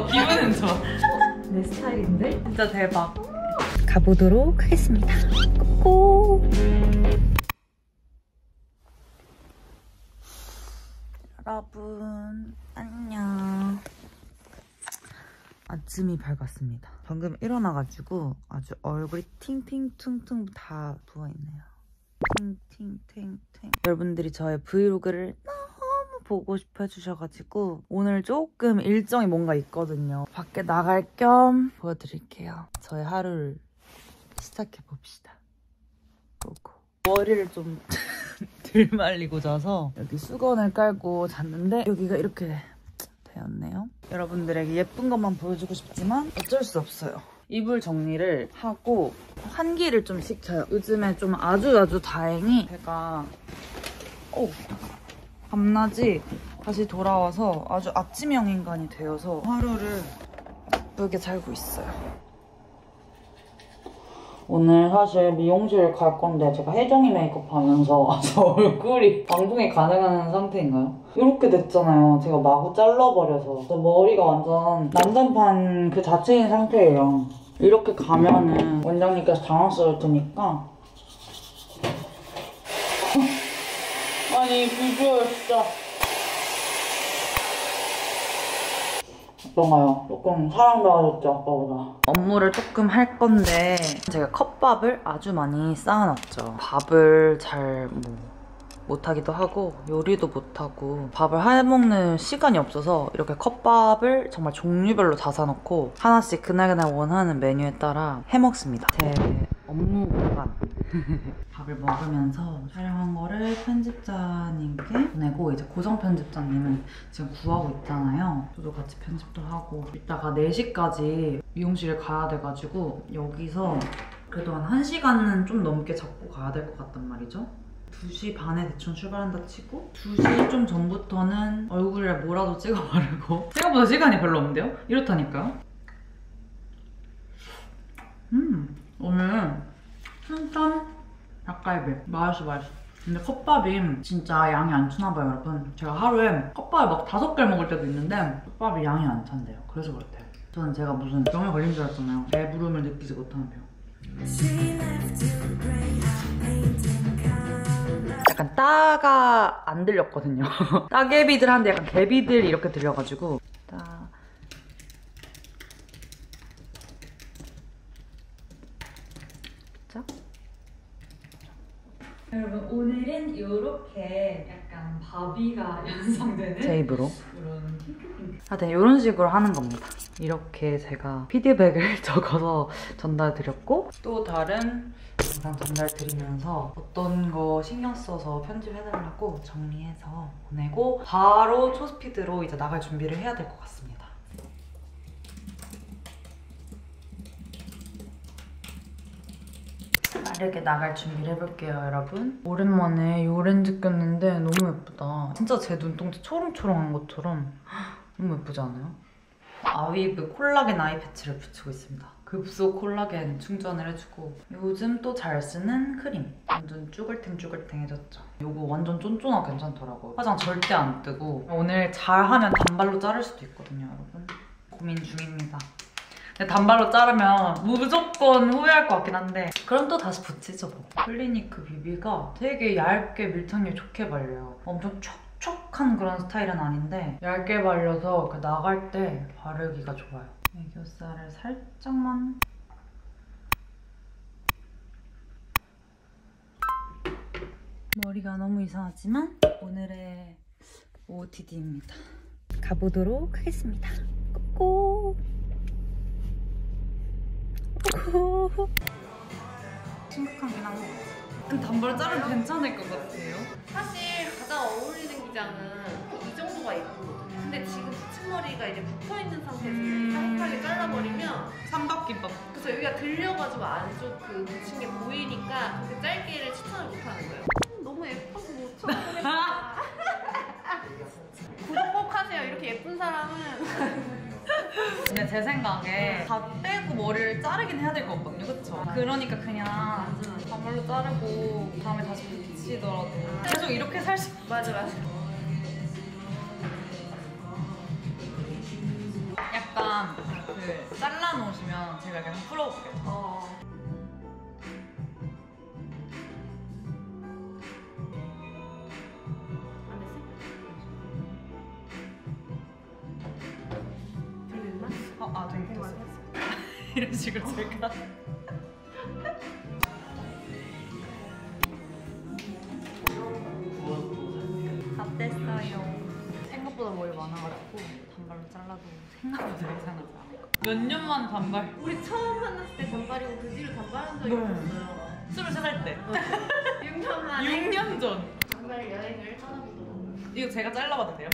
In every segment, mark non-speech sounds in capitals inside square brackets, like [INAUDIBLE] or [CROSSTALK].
좋아 기분은 좋아 내 스타일인데? 진짜 대박 가보도록 하겠습니다. 꼭 여러분 안녕. 아침이 밝았습니다. 방금 일어나가지고 아주 얼굴이 팅팅퉁퉁 다 부어있네요. 팅팅팅팅. 여러분들이 저의 브이로그를 너무 보고 싶어 해주셔가지고 오늘 조금 일정이 뭔가 있거든요. 밖에 나갈 겸 보여드릴게요. 저의 하루를 시작해봅시다. 보고. 머리를 좀 [LAUGHS] 들 말리고 자서 여기 수건을 깔고 잤는데 여기가 이렇게 되었네요. 여러분들에게 예쁜 것만 보여주고 싶지만 어쩔 수 없어요. 이불 정리를 하고 환기를 좀 시켜요. 요즘에 좀 아주 아주 다행히 제가 오, 밤낮이 다시 돌아와서 아주 아침형 인간이 되어서 하루를 예쁘게 살고 있어요. 오늘 사실 미용실 갈 건데 제가 혜정이 메이크업 하면서 아주 [LAUGHS] 얼굴이 방송이 가능한 상태인가요? 이렇게 됐잖아요. 제가 마구 잘라버려서. 저 머리가 완전 난장판 그 자체인 상태예요. 이렇게 가면은 원장님께서 당황스러울 테니까. 아니 비주얼 진짜. 어떤가요? 조금 사랑받았죠 아빠보다 업무를 조금 할 건데 제가 컵밥을 아주 많이 쌓아놨죠 밥을 잘뭐 못하기도 하고 요리도 못하고 밥을 해먹는 시간이 없어서 이렇게 컵밥을 정말 종류별로 다 사놓고 하나씩 그날그날 원하는 메뉴에 따라 해먹습니다 제 업무 공간 [LAUGHS] 밥을 먹으면서 촬영한 거를 편집자님께 보내고 이제 고정 편집자님은 지금 구하고 있잖아요. 저도 같이 편집도 하고 이따가 4시까지 미용실에 가야 돼가지고 여기서 그래도 한 1시간은 좀 넘게 잡고 가야 될 것 같단 말이죠. 2시 반에 대충 출발한다 치고 2시 좀 전부터는 얼굴에 뭐라도 찍어 바르고 [LAUGHS] 생각보다 시간이 별로 없는데요? 이렇다니까요. 음 오늘 순천 닭갈비. 맛있어 맛있어. 근데 컵밥이 진짜 양이 안 차나 봐요 여러분. 제가 하루에 컵밥을 막 다섯 개를 먹을 때도 있는데 컵밥이 양이 안 찬대요. 그래서 그렇대요. 저는 제가 무슨 병에 걸린 줄 알았잖아요. 배부름을 느끼지 못하는 병. 약간 따가 안 들렸거든요. [LAUGHS] 따개비들한테 약간 개비들 이렇게 들려가지고. 따... 자. 여러분 오늘은 이렇게 약간 바비가 [LAUGHS] 연상되는 제 입으로 그런 핑크핑크 하여튼 이런 식으로 하는 겁니다. 이렇게 제가 피드백을 [LAUGHS] 적어서 전달드렸고 또 다른 영상 전달드리면서 어떤 거 신경 써서 편집해달라고 정리해서 보내고 바로 초스피드로 이제 나갈 준비를 해야 될 것 같습니다. 빠르게 나갈 준비를 해볼게요, 여러분. 오랜만에 이 오렌지 꼈는데 너무 예쁘다. 진짜 제 눈동자 초롱초롱한 것처럼 너무 예쁘지 않아요? 아위브 콜라겐 아이 패치를 붙이고 있습니다. 급속 콜라겐 충전을 해주고 요즘 또 잘 쓰는 크림 완전 쭈글탱쭈글탱해졌죠. 이거 완전 쫀쫀하고 괜찮더라고요. 화장 절대 안 뜨고 오늘 잘하면 단발로 자를 수도 있거든요, 여러분. 고민 중입니다. 단발로 자르면 무조건 후회할 것 같긴 한데 그럼 또 다시 붙이죠 뭐. 클리니크 비비가 되게 얇게 밀착력 좋게 발려요. 엄청 촉촉한 그런 스타일은 아닌데 얇게 발려서 그 나갈 때 바르기가 좋아요. 애교살을 살짝만 머리가 너무 이상하지만 오늘의 OOTD입니다. 가보도록 하겠습니다. 꼬꼬 심각하긴 한것 같아요. 근데 단발로 자르면 괜찮을 것 같아요. 사실 가장 어울리는 기장은 이 정도가 예쁘거든요. 근데 지금 붙임머리가 이제 붙어있는 상태에서 음. 타이트하게 잘라버리면 삼각김밥. 그래서 여기가 들려가지고 안쪽 그 붙인 게 보이니까 그렇게 짧게를 추천을 못하는 거예요. 음, 너무 예뻐서 못 참겠다. [LAUGHS] 구독 꼭 하세요. 이렇게 예쁜 사람은 근데 제 생각에 다 빼고 머리를 자르긴 해야 될 것 같거든요, 그쵸? 그러니까 그냥 단발로 자르고 다음에 다시 붙이더라도 계속 이렇게 살 수... [LAUGHS] 맞아 맞아. 약간 그 잘라 놓으시면 제가 그냥 풀어볼게요. 어. [LAUGHS] 이런 식으로 제가. 다 뗐어요. 생각보다 머리 많아가지고 단발로 잘라도 생각보다 이상하지 않아요. 몇 년 만에 단발? 우리 처음 만났을 때 단발이고 그 뒤로 단발한 적이 네. 없었어요. 23살 때. [LAUGHS] 6년 만에 6년 전. 단발 여행을 떠나보도록. 이거 제가 잘라봐도 돼요?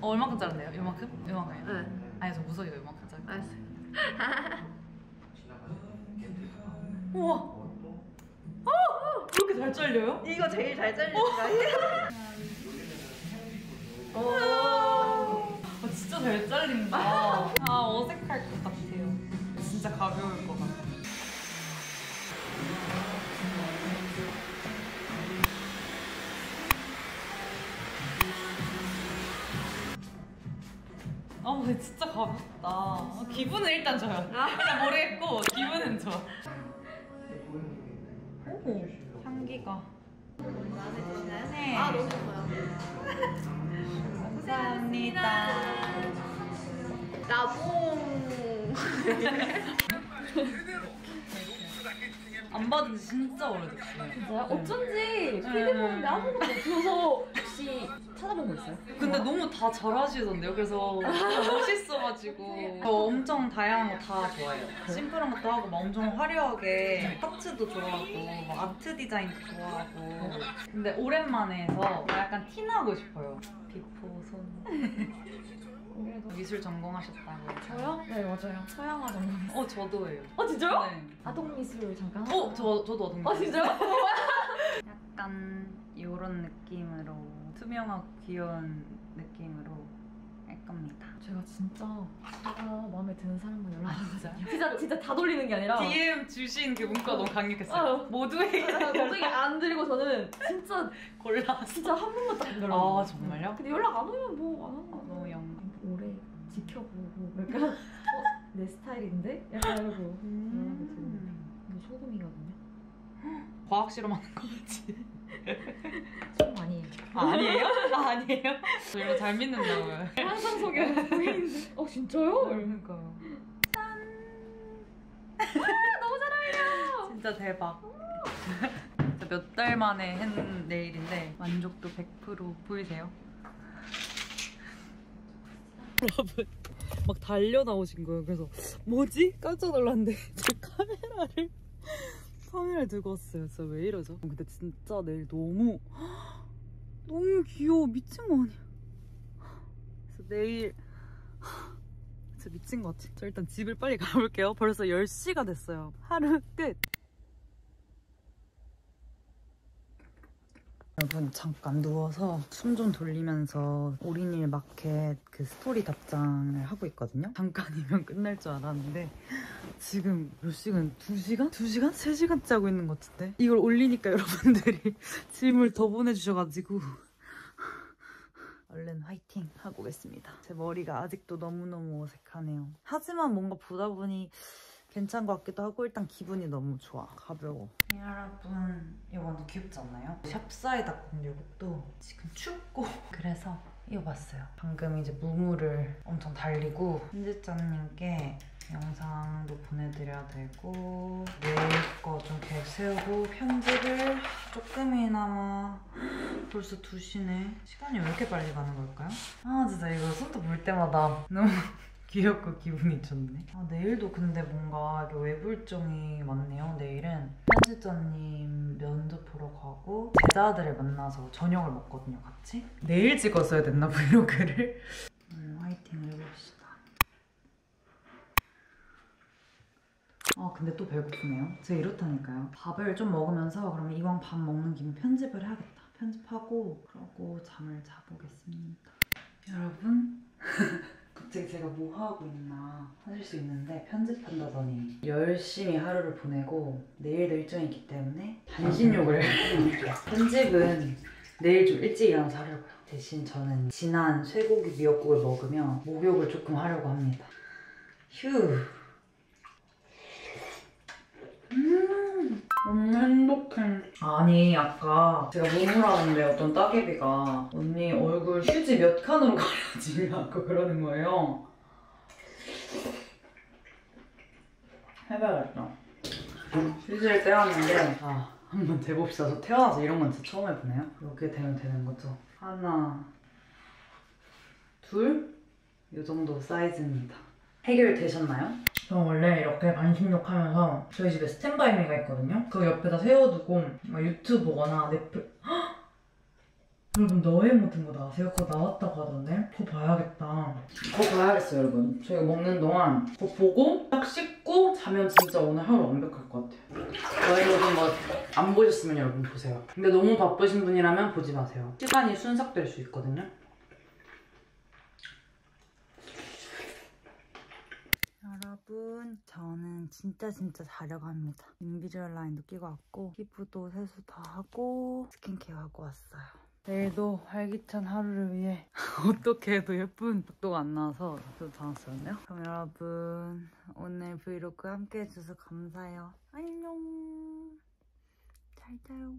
어, 얼마큼 자른대요? 요만큼? 요만큼요? 네. 아니, 저 무서워요, 요만큼 자르 알았어요. [LAUGHS] 우와! 어! 이렇게 잘 잘려요? 이거 제일 잘 잘리는 거 아니에요? 아, 진짜 잘 잘린다. 아, 어색할 것 같아요. 진짜 가벼울 것 같아요. 아, 근데 진짜 가볍다. 어, 기분은 일단 좋아요. 그냥 모르겠고, 기분은 좋아. 마음에 드시나요? 네. 아 너무 좋아요. 감사합니다. 나봉. [LAUGHS] 안 받은 지 진짜 오래됐어요. 진짜요? 어쩐지 피드 음. 보는데 아무것도 없어서 혹시 찾아본 거 있어요? 근데 너무 다 잘하시던데요. 그래서 멋있어가지고 저 엄청 다양한 거 다 좋아해요. 심플한 것도 하고 막 엄청 화려하게 parts도 좋아하고 막 아트 디자인도 좋아하고 근데 오랜만에 해서 약간 티나고 싶어요. before 손 미술 전공하셨다고 저요? 네 맞아요. 서양화 전공했어요. 어 저도예요. 어 진짜요? 네. 아동 미술 잠깐. 어, 저, 저도 어떤 아 진짜요? [LAUGHS] 약간 이런 느낌으로 투명하고 귀여운 느낌으로 할 겁니다. 제가 진짜 제가 마음에 드는 사람만 아, 연락하거든요. 진짜 진짜 다 돌리는 게 아니라. DM 주신 그 문구가 너무 강력했어요. 어. 모두에게 갑자기 안 드리고 저는 진짜 [LAUGHS] 골라. 진짜 한 번만 딱 연락. 아, 정말요? 근데 연락 안 오면 뭐 안 하는 약간 어, 내 스타일인데? 약간 이러고 음. 이거 소금이거든요. 과학 실험하는 거 같지? 소금 아니에요. 아, 아니에요? 아, 아니에요? 저 이거 잘 믿는다고요. 항상 속에 보이는데. 어 진짜요? 그러니까요. [LAUGHS] 진짜 대박. 진짜 몇달 만에 한 네일인데 만족도 100% 보이세요? 여러분 막 달려 나오신 거예요. 그래서 뭐지? 깜짝 놀랐는데 [LAUGHS] 제 카메라를 카메라를 들고 왔어요. 진짜 왜 이러죠? 근데 진짜 내일 너무 [GASPS] 너무 귀여워 미친 거 아니야? 그래서 내일 [GASPS] 진짜 미친 것 같아. 저 일단 집을 빨리 [LAUGHS] 가볼게요. 벌써 10시가 됐어요. 하루 끝. 여러분 잠깐 누워서 숨 좀 돌리면서 올인일 마켓 그 스토리 답장을 하고 있거든요. 잠깐이면 [LAUGHS] 끝날 줄 알았는데 지금 몇 시간? 2시간? 2시간? 3시간째 하고 있는 것 같은데 이걸 올리니까 [LAUGHS] 여러분들이 짐을 더 보내주셔가지고 얼른 화이팅 하고 오겠습니다. 제 머리가 아직도 너무너무 어색하네요. 하지만 뭔가 보다 보니 괜찮은 것 같기도 하고 일단 기분이 너무 좋아. 가벼워. 여러분 이거 완전 귀엽지 않나요? 샵사이다 공유복도 지금 춥고 [LAUGHS] 그래서 입어봤어요. 방금 이제 무무를 엄청 달리고 편집자님께 영상도 보내드려야 되고 내일 거 좀 계획 세우고 편집을 조금이나마 [GASPS] 벌써 2시네 시간이 왜 이렇게 빨리 가는 걸까요? 아 진짜 이거 손톱 볼 때마다 [LAUGHS] 너무 귀엽고 [LAUGHS] 기분이 좋네 아 내일도 근데 뭔가 일정이 많네요 내일은 편집자님 면접 보러 가고 제자들을 만나서 저녁을 먹거든요 같이 내일 찍었어야 됐나 [LAUGHS] 브이로그를 음, 화이팅을 해봅시다 아 근데 또 배고프네요. 제가 이렇다니까요. 밥을 좀 먹으면서 그러면 이왕 밥 먹는 김에 편집을 해야겠다. 편집하고 그러고 잠을 자보겠습니다. 여러분 [LAUGHS] 갑자기 제가 뭐 하고 있나 하실 수 있는데 편집한다더니 열심히 하루를 보내고 내일도 일정이 있기 때문에 반신욕을 해요. 편집은 내일 좀 일찍 일어나서 하려고요. 대신 저는 진한 쇠고기 미역국을 먹으며 목욕을 조금 하려고 합니다. 휴. 음, 너무 행복해. 아니, 아까 제가 무물하는데 어떤 따개비가 언니 얼굴 휴지 몇 칸으로 [LAUGHS] 가려지냐고 그러는 거예요. 해봐야겠다. 휴지를 떼었는데, 아, 한번 재봅시다. 저 태어나서 이런 건 진짜 처음 해보네요. 이렇게 되면 되는 거죠. 하나, 둘, 이 정도 사이즈입니다. 해결되셨나요? 저 원래 이렇게 반신욕 하면서 저희 집에 스탠바이미가 있거든요. 그 옆에다 세워두고 막 유튜브 보거나 넷플... 헉! [GASPS] 여러분 너의 모든 거 나세요? 그거 나왔다고 하던데? 그거 봐야겠다. 그거 봐야겠어요 여러분. 저희가 먹는 동안 그거 보고 딱 씻고 자면 진짜 오늘 하루 완벽할 것 같아요. 너의 모든 거 안 보셨으면 여러분 보세요. 근데 너무 바쁘신 분이라면 보지 마세요. 시간이 순삭될 수 있거든요. 여러분 저는 진짜 진짜 자려고 합니다. 인비주얼 라인도 끼고 왔고 피부도 세수 다 하고 스킨케어 하고 왔어요. 내일도 활기찬 하루를 위해. [LAUGHS] 어떻게 해도 예쁜 각도가 안 나와서 좀 당황스럽네요. 그럼 여러분 오늘 브이로그 함께 해주셔서 감사해요. 안녕. 잘 자요